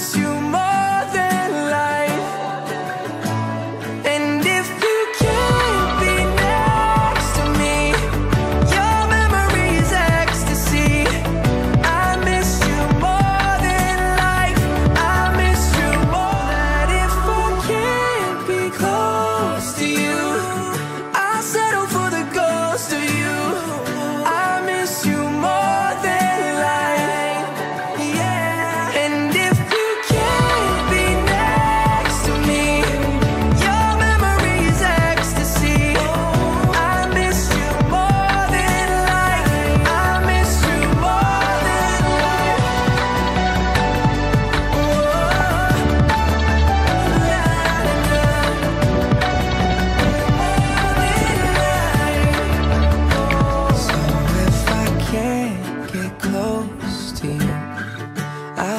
miss you